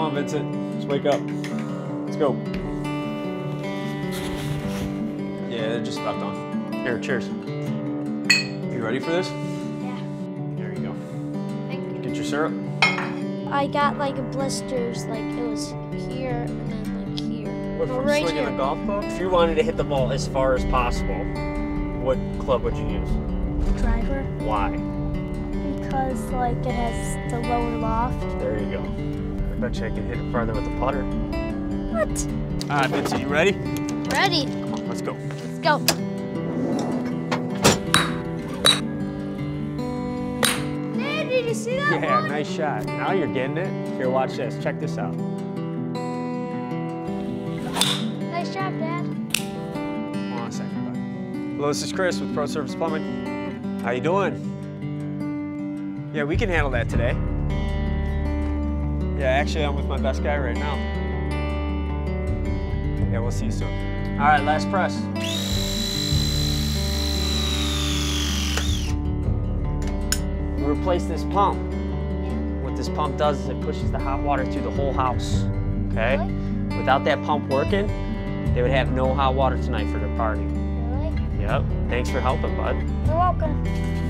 on, Vincent. Let's wake up. Let's go. Yeah, they're just about done. Here, cheers. You ready for this? Yeah. There you go. Thank you. Get your syrup. I got like blisters, like it was here and then like here. What, from right swinging here. a golf club? If you wanted to hit the ball as far as possible, what club would you use? Driver. Why? Because like it has the lower loft. There you go. I bet you I could hit it farther with the putter. What? All right, Vincent, you ready? Ready. Let's go. Let's go. Dad, did you see that Yeah, one? nice shot. Now you're getting it. Here, watch this. Check this out. Nice job, Dad. Hold on a second, bud. Hello, this is Chris with Pro Service Plumbing. How you doing? Yeah, we can handle that today. Yeah, actually, I'm with my best guy right now. Yeah, we'll see you soon. All right, last press. We replace this pump. What this pump does is it pushes the hot water through the whole house. Okay? Really? Without that pump working, they would have no hot water tonight for their party. Really? Yep. Thanks for helping, bud. You're welcome.